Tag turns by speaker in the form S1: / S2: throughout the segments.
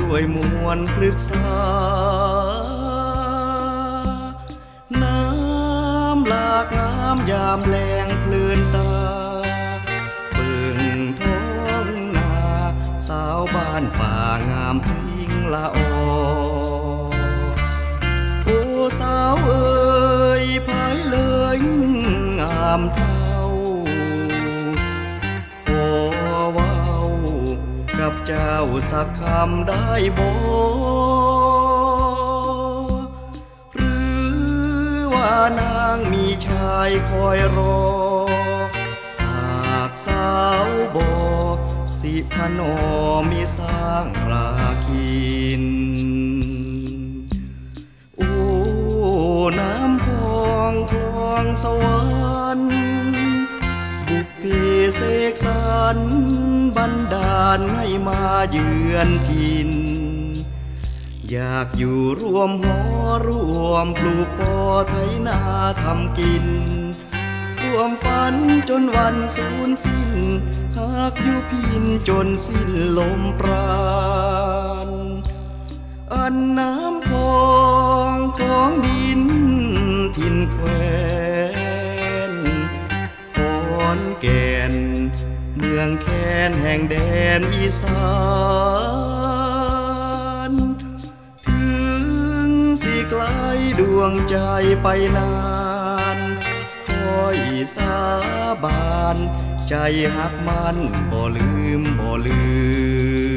S1: ด้วยมวลพฤกษา น้ำหลากงามยามแรงเพลินตาเบิ่งท้องนา สาวบ้านป่างามทิ้งละออโอ้สาวเอ่ยภายเลยงามท่า เจ้าสักคำได้บ่หรือว่านางมีชายคอยรอ หากสาวบอกสิพนอมีสร้างราคิน บันดาลให้มาเยือนทิน อยากอยู่ร่วมหอร่วมปลูกปอไถนาทำกิน ร่วมฝันจนวันสูญสิ้น หากอยู่พินจนสิ้นลมปรา องแคนแห่งแดนอีสานถึงสิไกลดวงใจไปนานคอยสาบาน ใจหักมันบ่ลืมบ่ลืม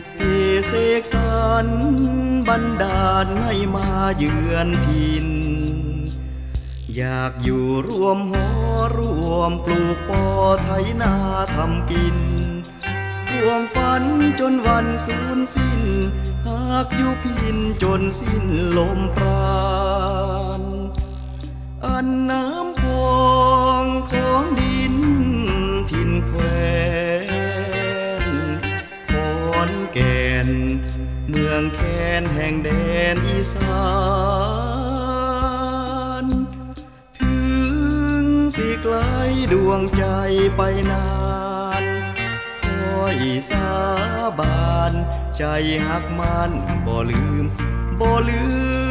S1: พเพเสกสรรบันดาลให้มาเยือนทินอยากอยู่ร่วมหอร่วมปลูกปอไถนาทำกินรวมฝันจนวันสูญสิ้น หากอยู่พินจนสิ้นลมปราณอันน้ำพองของดิ องแคนแห่งแดนอีสานถึงสิไกลดวงใจไปนานคอยสาบาน ใจหักมันบ่ลืมบ่ลืม